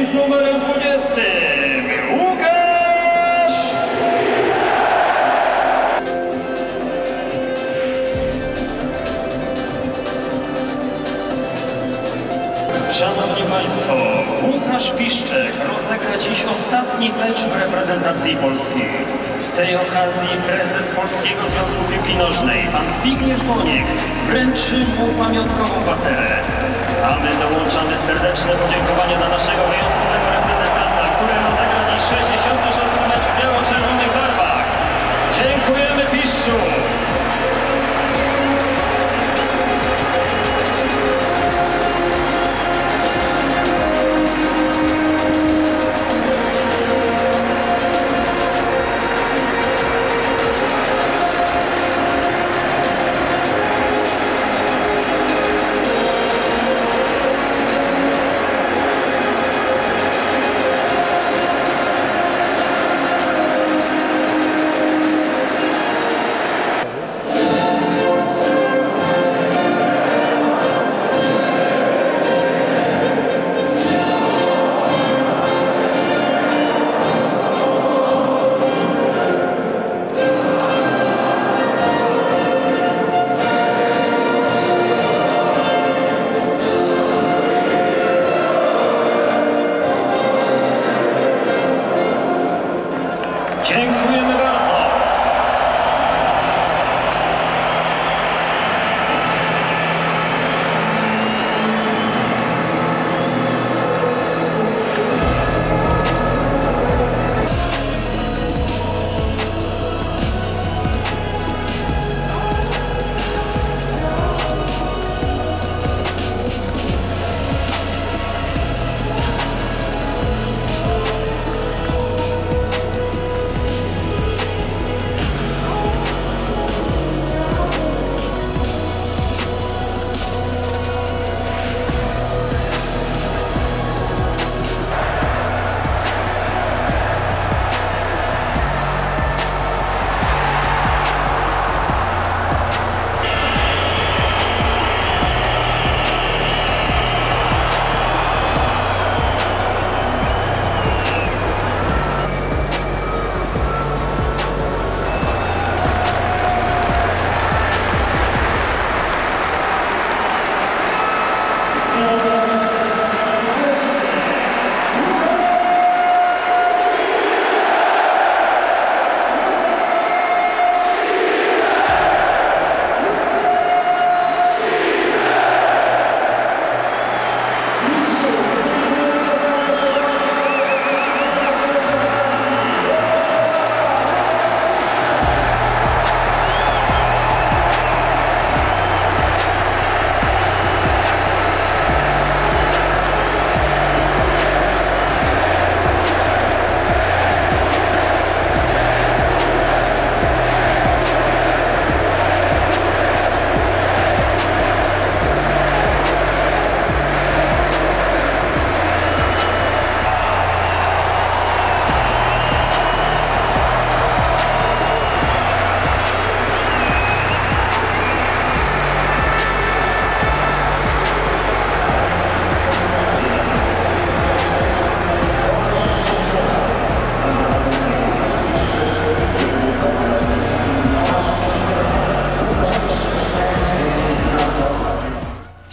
i z numerem 20 Łukasz! Szanowni Państwo, Łukasz Piszczek rozegra dziś ostatni mecz w reprezentacji polskiej. Z tej okazji prezes Polskiego Związku Piłki Nożnej, pan Zbigniew Boniek, wręczy mu pamiątkową paterę. A my dołączamy serdeczne podziękowania dla naszego wyjątkowego reprezentanta, który rozegra dziś 66 mecz biało-czerwonych barwach. Dziękujemy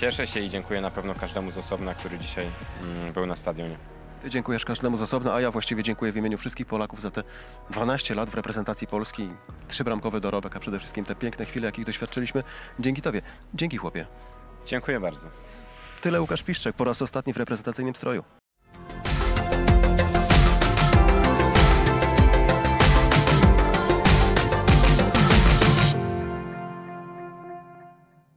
Cieszę się i dziękuję na pewno każdemu z osobna, który dzisiaj mm, był na stadionie. Ty dziękujesz każdemu z osobna, a ja właściwie dziękuję w imieniu wszystkich Polaków za te 12 lat w reprezentacji Polski. Trzybramkowy dorobek, a przede wszystkim te piękne chwile, jakich doświadczyliśmy. Dzięki Tobie. Dzięki chłopie. Dziękuję bardzo. Tyle Łukasz Piszczek po raz ostatni w reprezentacyjnym stroju.